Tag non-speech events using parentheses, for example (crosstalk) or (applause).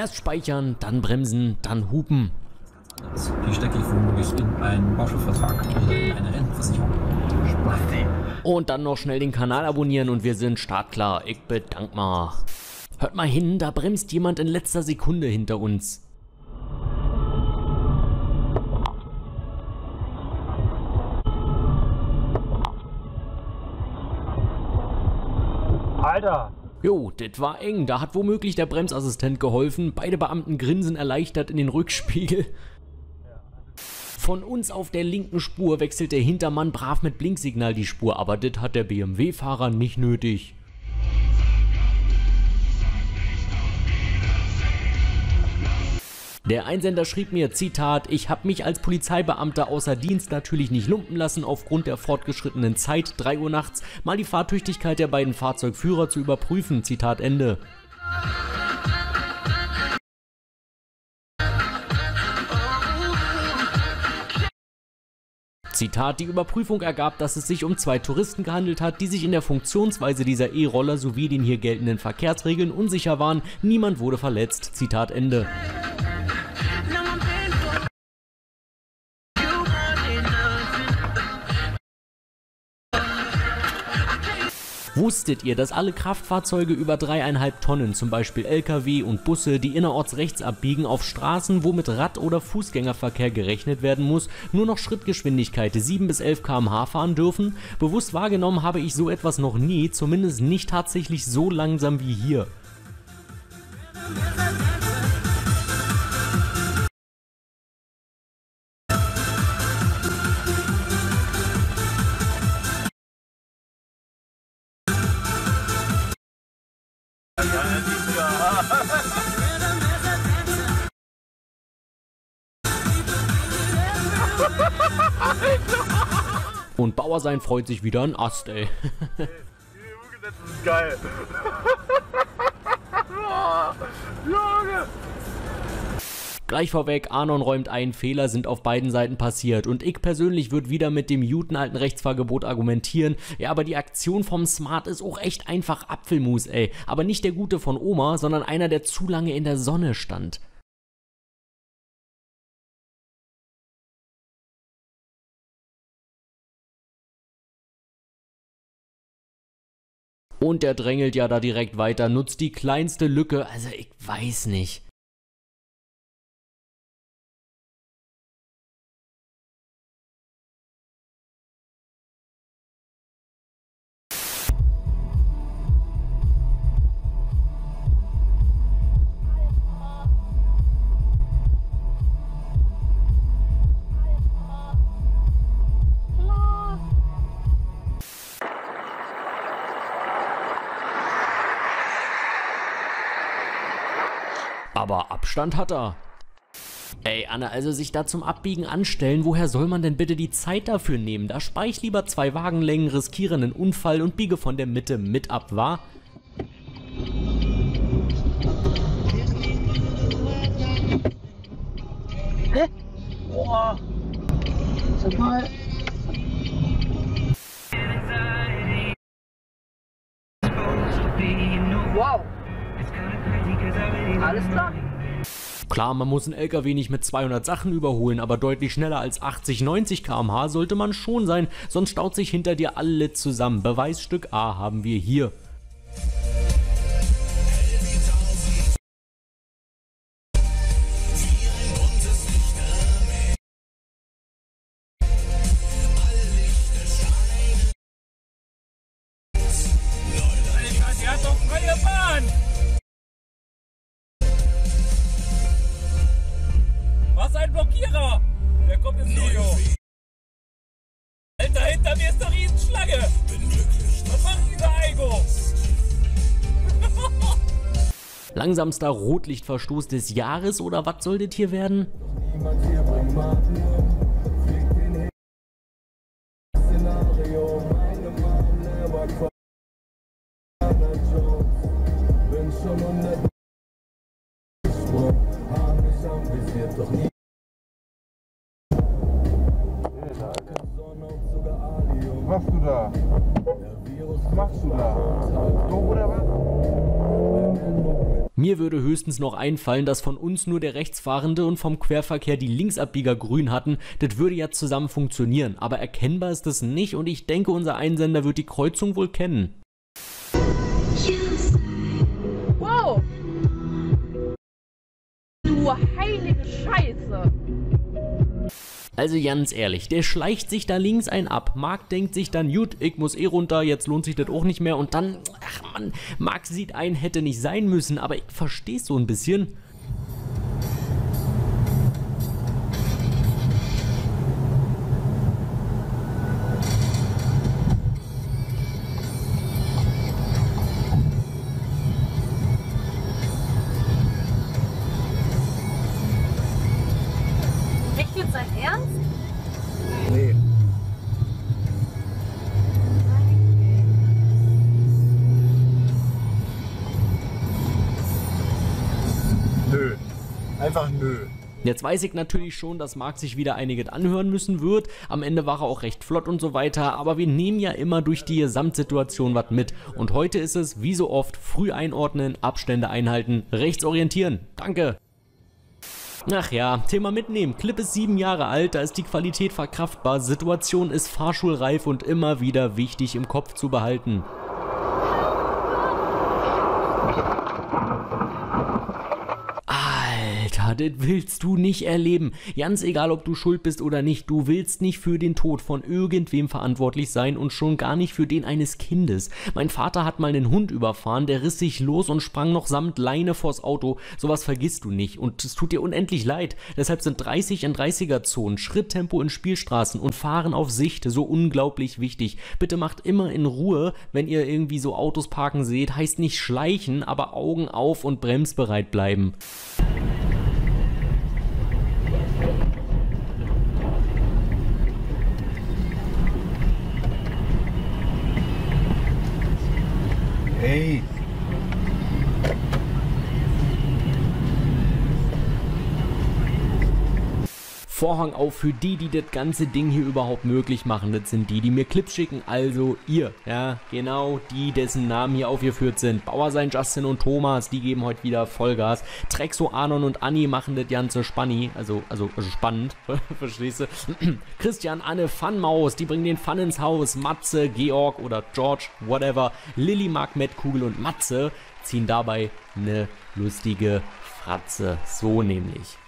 Erst speichern, dann bremsen, dann hupen. Die stecke ich womöglich in einen Bauschuldvertrag oder in eine Rentenversicherung. Und dann noch schnell den Kanal abonnieren und wir sind startklar. Ich bedanke mal. Hört mal hin, da bremst jemand in letzter Sekunde hinter uns. Alter! Jo, das war eng. Da hat womöglich der Bremsassistent geholfen. Beide Beamten grinsen erleichtert in den Rückspiegel. Von uns auf der linken Spur wechselt der Hintermann brav mit Blinksignal die Spur, aber das hat der BMW-Fahrer nicht nötig. Der Einsender schrieb mir, Zitat, ich habe mich als Polizeibeamter außer Dienst natürlich nicht lumpen lassen, aufgrund der fortgeschrittenen Zeit, 3 Uhr nachts, mal die Fahrtüchtigkeit der beiden Fahrzeugführer zu überprüfen, Zitat Ende. Zitat, die Überprüfung ergab, dass es sich um zwei Touristen gehandelt hat, die sich in der Funktionsweise dieser E-Roller sowie den hier geltenden Verkehrsregeln unsicher waren. Niemand wurde verletzt. Zitat Ende. Wusstet ihr, dass alle Kraftfahrzeuge über dreieinhalb Tonnen, zum Beispiel Lkw und Busse, die innerorts rechts abbiegen, auf Straßen, wo mit Rad- oder Fußgängerverkehr gerechnet werden muss, nur noch Schrittgeschwindigkeit 7 bis 11 km/h fahren dürfen? Bewusst wahrgenommen habe ich so etwas noch nie, zumindest nicht tatsächlich so langsam wie hier. Und Bauersein freut sich wieder an Ast, ey. Das ist geil. Junge! Gleich vorweg, Arnon räumt ein, Fehler sind auf beiden Seiten passiert und ich persönlich würde wieder mit dem guten alten Rechtsfahrgebot argumentieren. Ja, aber die Aktion vom Smart ist auch echt einfach Apfelmus, ey. Aber nicht der gute von Oma, sondern einer, der zu lange in der Sonne stand. Und der drängelt ja da direkt weiter, nutzt die kleinste Lücke, also ich weiß nicht. Aber Abstand hat er. Ey, Anne, also sich da zum Abbiegen anstellen, woher soll man denn bitte die Zeit dafür nehmen? Da spare ich lieber zwei Wagenlängen, riskiere einen Unfall und biege von der Mitte mit ab, wa? Hä? Boah. Sag mal. Klar, man muss einen LKW nicht mit 200 Sachen überholen, aber deutlich schneller als 80, 90 km/h sollte man schon sein, sonst staut sich hinter dir alle zusammen. Beweisstück A haben wir hier. Blockierer! Der kommt ins Video. Alter, hinter mir ist eine Riesenschlange! Was macht dieser Eigo? (laughs) Langsamster Rotlichtverstoß des Jahres oder was soll das hier werden? Niemand hier bringt machst du da? Was machst du da? Doof oder was? Mir würde höchstens noch einfallen, dass von uns nur der Rechtsfahrende und vom Querverkehr die Linksabbieger grün hatten. Das würde ja zusammen funktionieren, aber erkennbar ist das nicht und ich denke, unser Einsender wird die Kreuzung wohl kennen. Wow. Du heilige Scheiße. Also ganz ehrlich, der schleicht sich da links ein ab. Marc denkt sich dann, gut, ich muss eh runter, jetzt lohnt sich das auch nicht mehr. Und dann, ach man, Marc sieht ein, hätte nicht sein müssen, aber ich verstehe so ein bisschen. Einfach nö. Jetzt weiß ich natürlich schon, dass Marc sich wieder einiges anhören müssen wird. Am Ende war er auch recht flott und so weiter, aber wir nehmen ja immer durch die Gesamtsituation was mit. Und heute ist es, wie so oft, früh einordnen, Abstände einhalten, rechts orientieren. Danke. Ach ja, Thema mitnehmen. Clip ist sieben Jahre alt, da ist die Qualität verkraftbar, Situation ist fahrschulreif und immer wieder wichtig im Kopf zu behalten. Alter, das willst du nicht erleben. Ganz egal, ob du schuld bist oder nicht, du willst nicht für den Tod von irgendwem verantwortlich sein und schon gar nicht für den eines Kindes. Mein Vater hat mal einen Hund überfahren, der riss sich los und sprang noch samt Leine vors Auto. Sowas vergisst du nicht und es tut dir unendlich leid. Deshalb sind 30 in 30er Zonen, Schritttempo in Spielstraßen und Fahren auf Sicht so unglaublich wichtig. Bitte macht immer in Ruhe, wenn ihr irgendwie so Autos parken seht. Heißt nicht schleichen, aber Augen auf und bremsbereit bleiben. Ey. Vorhang auf für die, die das ganze Ding hier überhaupt möglich machen. Das sind die, die mir Clips schicken, also ihr. Ja, genau die, dessen Namen hier aufgeführt sind. Bauer sein Justin und Thomas, die geben heute wieder Vollgas. Trexo, Arnon und Anni machen das Ganze spanni, also, also, also spannend, (laughs) verstehst du? (clears throat) Christian, Anne, Funmaus, die bringen den Fun ins Haus. Matze, Georg oder George, whatever. Lilly, Mark, Mettkugel und Matze ziehen dabei eine lustige Fratze. So nämlich.